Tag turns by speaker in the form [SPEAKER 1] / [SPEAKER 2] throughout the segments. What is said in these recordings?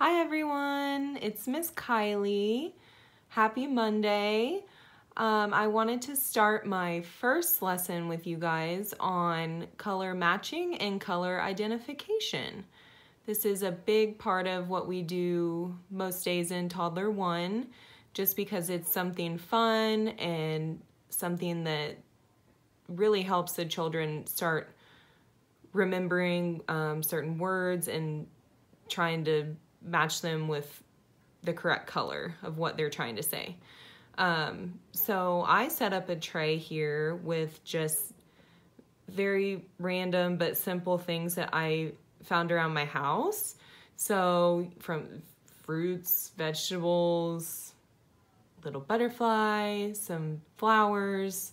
[SPEAKER 1] Hi everyone, it's Miss Kylee. Happy Monday. Um, I wanted to start my first lesson with you guys on color matching and color identification. This is a big part of what we do most days in Toddler 1 just because it's something fun and something that really helps the children start remembering um, certain words and trying to match them with the correct color of what they're trying to say. Um, so I set up a tray here with just very random but simple things that I found around my house. So from fruits, vegetables, little butterflies, some flowers,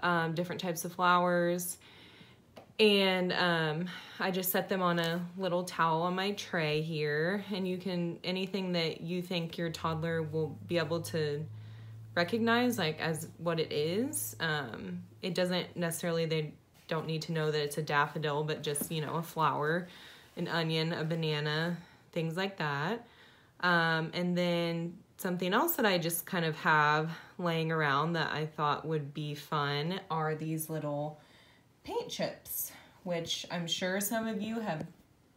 [SPEAKER 1] um, different types of flowers, and um, I just set them on a little towel on my tray here. And you can anything that you think your toddler will be able to recognize like as what it is um, it doesn't necessarily they don't need to know that it's a daffodil but just you know a flower an onion a banana things like that. Um, and then something else that I just kind of have laying around that I thought would be fun are these little paint chips, which I'm sure some of you have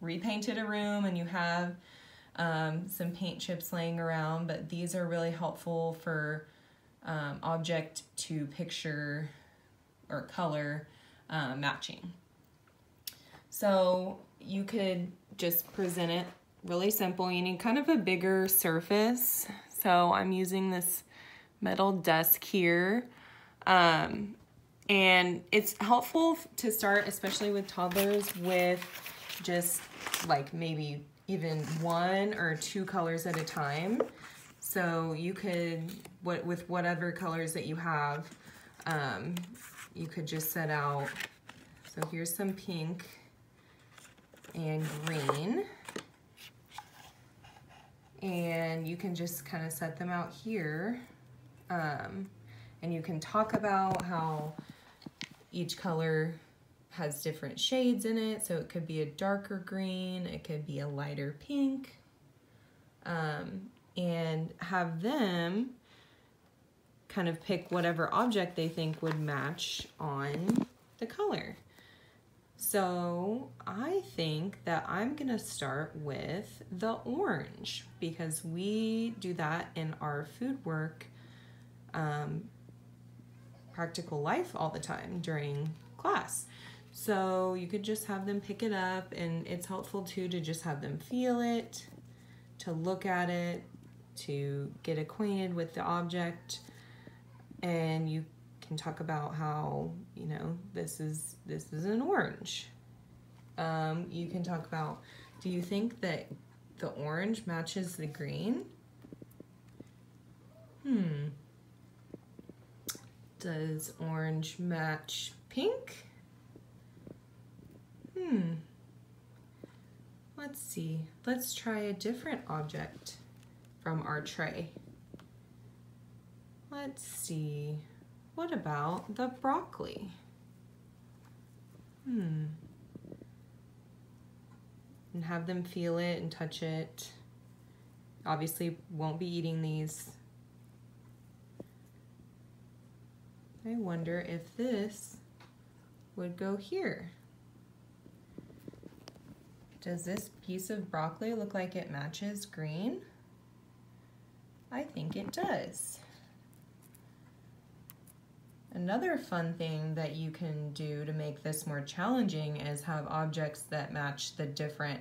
[SPEAKER 1] repainted a room and you have um, some paint chips laying around, but these are really helpful for um, object to picture or color uh, matching. So you could just present it really simple. You need kind of a bigger surface. So I'm using this metal desk here. Um, and it's helpful to start, especially with toddlers, with just like maybe even one or two colors at a time. So you could, what with whatever colors that you have, um, you could just set out. So here's some pink and green. And you can just kind of set them out here. Um, and you can talk about how each color has different shades in it, so it could be a darker green, it could be a lighter pink, um, and have them kind of pick whatever object they think would match on the color. So I think that I'm gonna start with the orange because we do that in our food work um, practical life all the time during class. So you could just have them pick it up and it's helpful too to just have them feel it, to look at it, to get acquainted with the object and you can talk about how, you know, this is this is an orange. Um, you can talk about do you think that the orange matches the green? Hmm. Does orange match pink? Hmm. Let's see. Let's try a different object from our tray. Let's see. What about the broccoli? Hmm. And have them feel it and touch it. Obviously won't be eating these I wonder if this would go here. Does this piece of broccoli look like it matches green? I think it does. Another fun thing that you can do to make this more challenging is have objects that match the different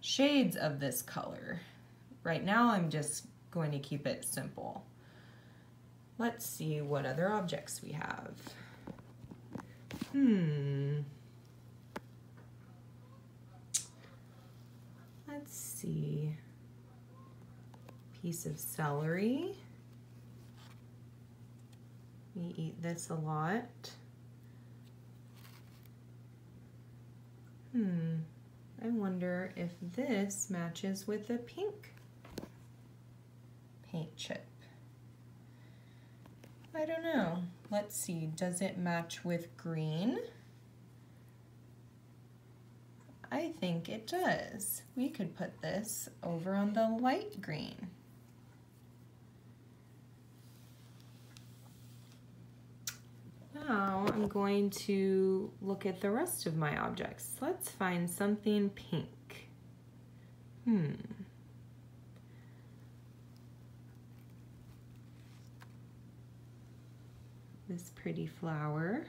[SPEAKER 1] shades of this color. Right now I'm just going to keep it simple. Let's see what other objects we have. Hmm. Let's see. Piece of celery. We eat this a lot. Hmm. I wonder if this matches with the pink paint chip. I don't know. Let's see, does it match with green? I think it does. We could put this over on the light green. Now I'm going to look at the rest of my objects. Let's find something pink. Hmm. This pretty flower.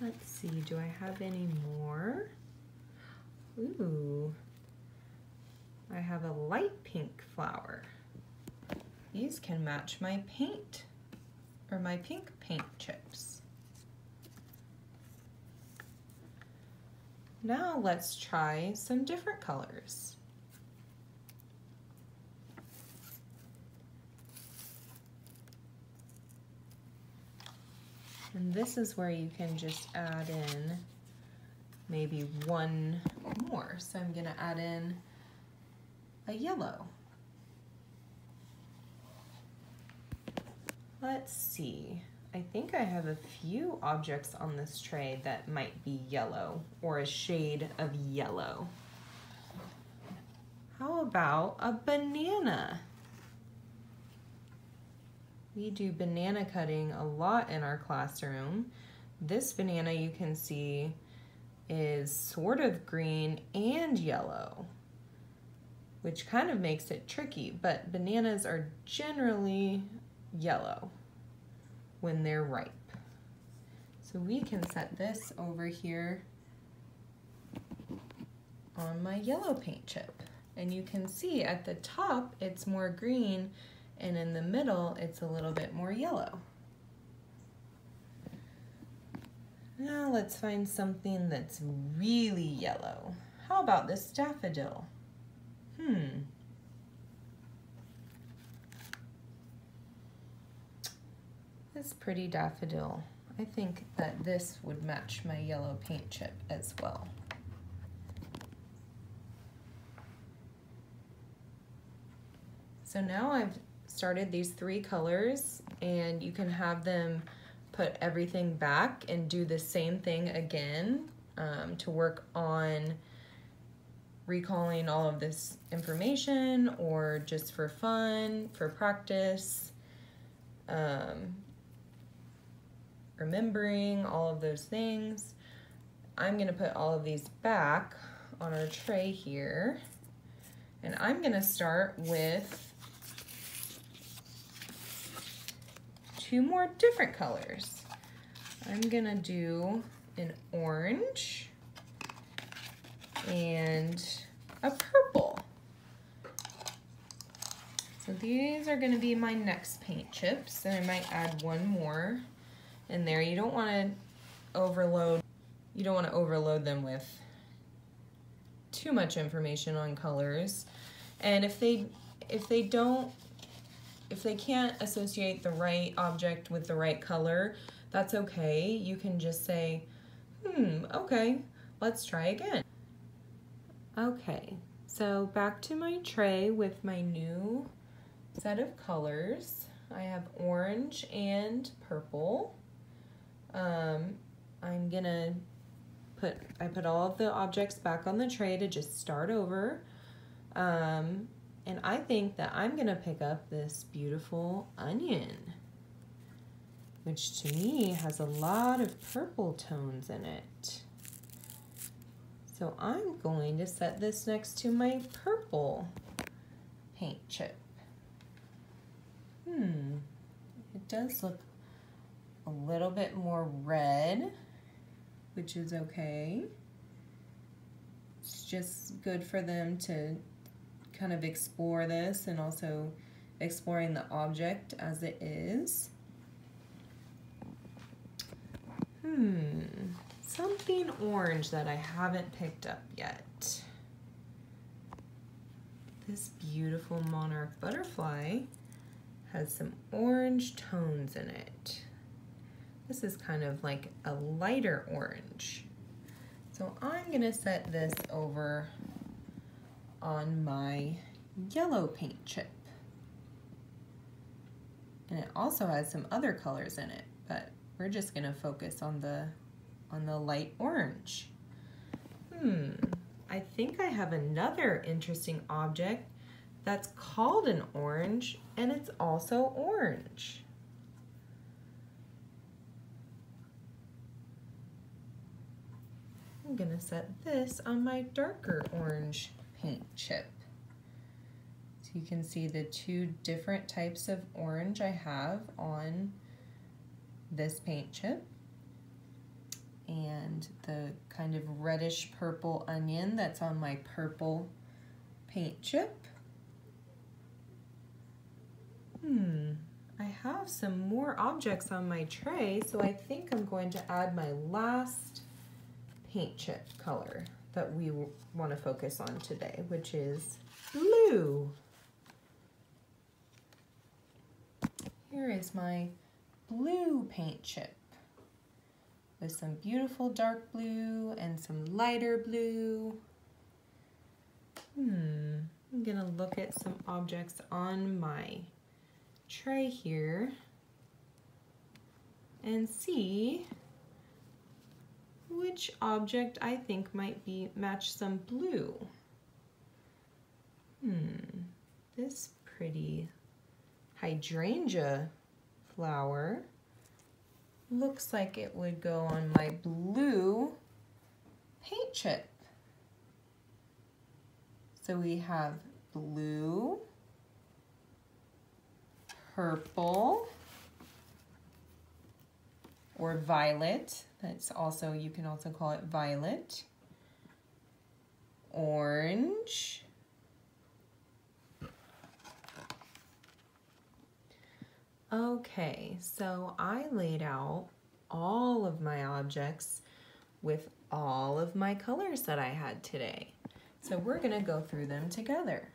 [SPEAKER 1] Let's see, do I have any more? Ooh, I have a light pink flower. These can match my paint or my pink paint chips. Now let's try some different colors. And this is where you can just add in maybe one more. So I'm gonna add in a yellow. Let's see. I think I have a few objects on this tray that might be yellow or a shade of yellow. How about a banana? We do banana cutting a lot in our classroom. This banana you can see is sort of green and yellow, which kind of makes it tricky, but bananas are generally yellow when they're ripe. So we can set this over here on my yellow paint chip. And you can see at the top it's more green and in the middle it's a little bit more yellow. Now let's find something that's really yellow. How about this daffodil? Hmm. This pretty daffodil. I think that this would match my yellow paint chip as well. So now I've started these three colors and you can have them put everything back and do the same thing again um, to work on recalling all of this information or just for fun, for practice, um, remembering all of those things. I'm gonna put all of these back on our tray here. And I'm gonna start with two more different colors. I'm gonna do an orange and a purple. So these are gonna be my next paint chips and I might add one more in there. You don't wanna overload, you don't wanna overload them with too much information on colors. And if they, if they don't if they can't associate the right object with the right color, that's okay. You can just say, hmm, okay, let's try again. Okay, so back to my tray with my new set of colors. I have orange and purple. Um, I'm gonna put, I put all of the objects back on the tray to just start over. Um, and I think that I'm gonna pick up this beautiful onion, which to me has a lot of purple tones in it. So I'm going to set this next to my purple paint chip. Hmm, it does look a little bit more red, which is okay. It's just good for them to kind of explore this and also exploring the object as it is. Hmm, something orange that I haven't picked up yet. This beautiful monarch butterfly has some orange tones in it. This is kind of like a lighter orange. So I'm gonna set this over on my yellow paint chip. And it also has some other colors in it, but we're just gonna focus on the, on the light orange. Hmm, I think I have another interesting object that's called an orange and it's also orange. I'm gonna set this on my darker orange paint chip. So you can see the two different types of orange I have on this paint chip and the kind of reddish purple onion that's on my purple paint chip. Hmm, I have some more objects on my tray, so I think I'm going to add my last paint chip color that we want to focus on today, which is blue. Here is my blue paint chip with some beautiful dark blue and some lighter blue. Hmm, I'm gonna look at some objects on my tray here and see which object I think might be match some blue. Hmm, this pretty hydrangea flower looks like it would go on my blue paint chip. So we have blue, purple, or violet. That's also, you can also call it violet, orange, Okay, so I laid out all of my objects with all of my colors that I had today. So we're gonna go through them together.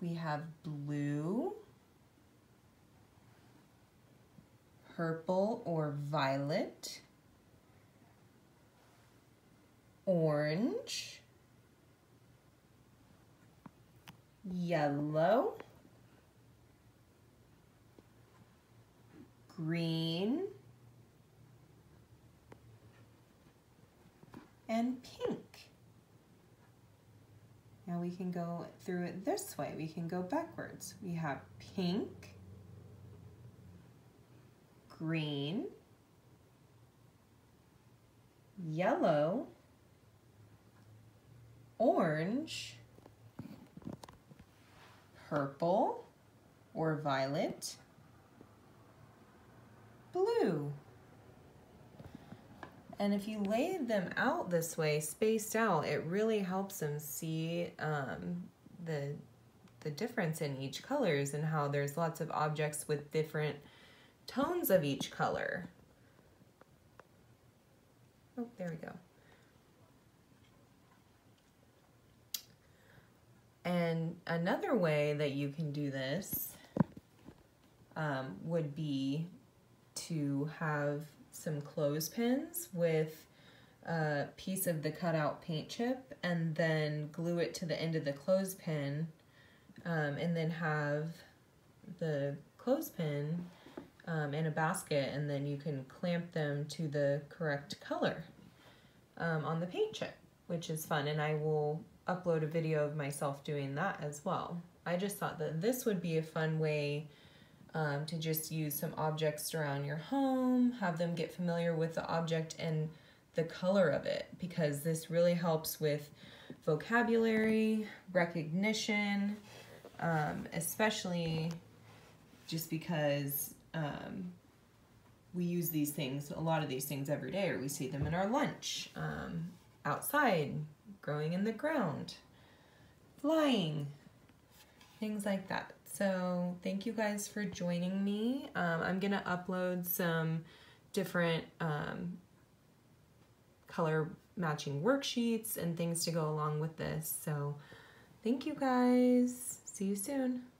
[SPEAKER 1] We have blue, purple or violet, orange, yellow, green, and pink. Now we can go through it this way. We can go backwards. We have pink, green, yellow, orange, purple or violet, blue. And if you lay them out this way, spaced out, it really helps them see um, the, the difference in each colors and how there's lots of objects with different tones of each color. Oh, there we go. And another way that you can do this um, would be to have some clothespins with a piece of the cutout paint chip and then glue it to the end of the clothespin um, and then have the clothespin um, in a basket and then you can clamp them to the correct color um, on the paint chip, which is fun. And I will upload a video of myself doing that as well. I just thought that this would be a fun way um, to just use some objects around your home, have them get familiar with the object and the color of it because this really helps with vocabulary, recognition, um, especially just because um, we use these things, a lot of these things every day, or we see them in our lunch, um, outside, growing in the ground, flying, things like that. So thank you guys for joining me. Um, I'm gonna upload some different um, color matching worksheets and things to go along with this. So thank you guys. See you soon.